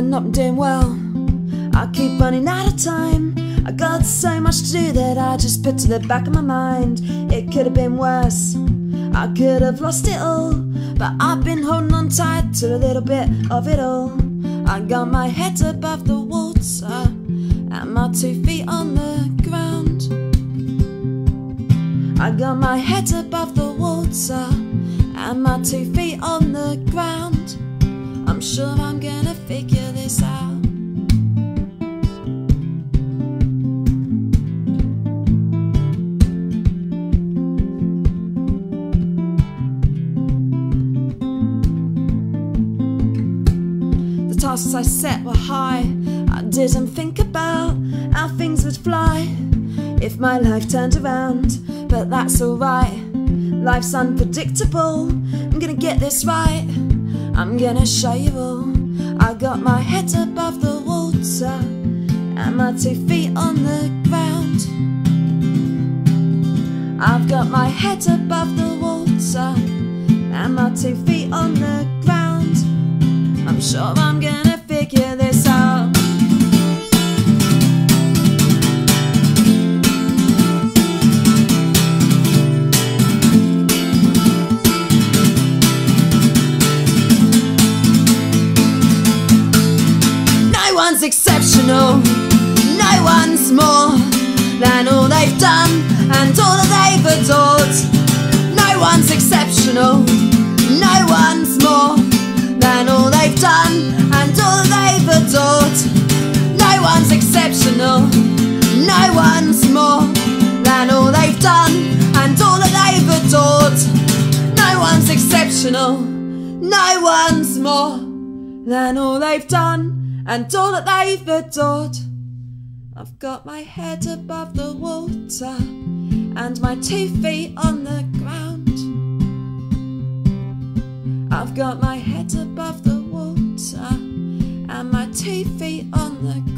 not doing well. I keep running out of time. I got so much to do that I just put to the back of my mind. It could have been worse. I could have lost it all, but I've been holding on tight to a little bit of it all. I got my head above the water and my two feet on the ground. I got my head above the water and my two feet on the ground. Sure I'm gonna figure this out. The tasks I set were high. I didn't think about how things would fly if my life turned around, but that's alright. Life's unpredictable. I'm gonna get this right. I'm gonna show you all. I got my head above the water and my two feet on the ground. I've got my head above the water and my two feet on the ground. I'm sure I'm gonna No one's exceptional, no one's more than all they've done and all that they've adored. No one's exceptional, no one's more than all they've done and all that they've adored. No one's exceptional, no one's more than all they've done and all that they've adored. No one's exceptional, no one's more than all they've done and all that they've adored. I've got my head above the water and my two feet on the ground. I've got my head above the water and my two feet on the ground.